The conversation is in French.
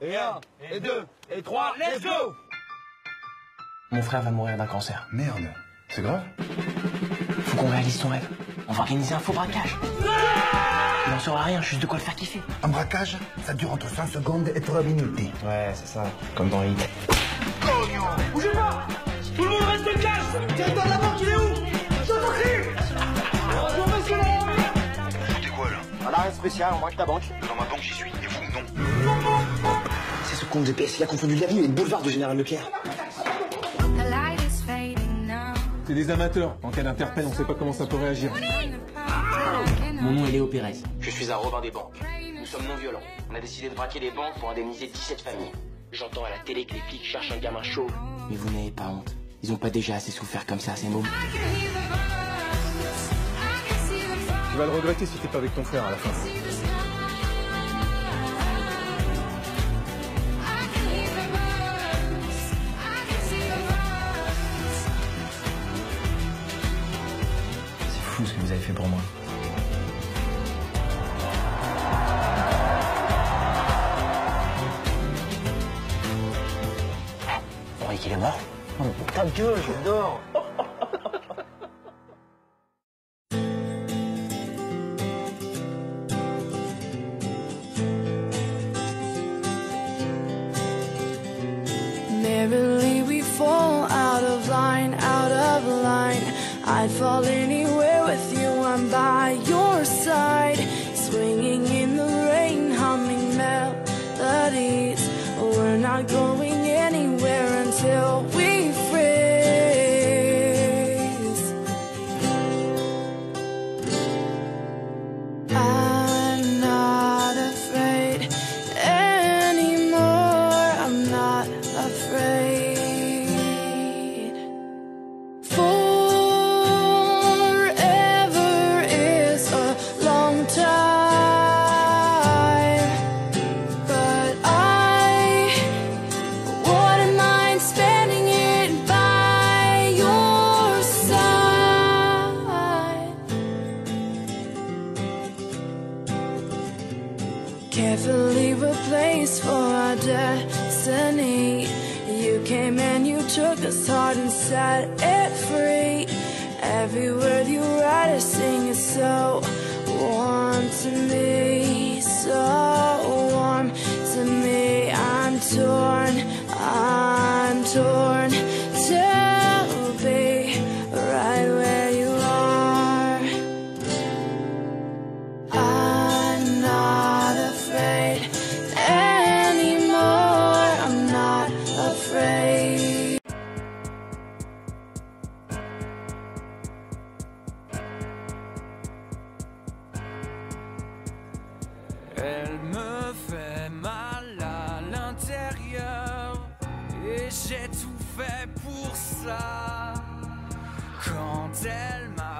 Et un, et deux, et trois, let's go Mon frère va mourir d'un cancer. Merde, c'est grave Faut qu'on réalise son rêve. On va organiser un faux braquage. Il n'en saura rien, juste de quoi le faire kiffer. Un braquage, ça dure entre 5 secondes et 3 minutes. Ouais, c'est ça. Comme dans Hit. Bougez pas Tout le monde reste cash Directeur de la banque, il est où? Un spécial, on braque ta banque. Dans ma banque, j'y suis. Et vous, non C'est ce compte GPS, il a confondu l'avenue et le boulevard de Général Leclerc. C'est des amateurs. En cas d'interpelle, on sait pas comment ça peut réagir. Mon nom est Léo Pérez. Je suis un Robin des banques. Nous sommes non violents. On a décidé de braquer des banques pour indemniser 17 familles. J'entends à la télé que les flics cherchent un gamin chaud. Mais vous n'avez pas honte. Ils ont pas déjà assez souffert comme ça, ces mômes. Tu vas le regretter si t'es pas avec ton frère à la fin. C'est fou ce que vous avez fait pour moi. Vous croyez qu'il est mort? Oh, ta gueule, je dors Merrily we fall out of line, out of line. I'd fall anywhere with you, I'm by your side. Replaced for our destiny. You came and you took us heart and set it free. Every word you write or sing is so warm to me, Elle me fait mal à l'intérieur et j'ai tout fait pour ça. Quand elle m'a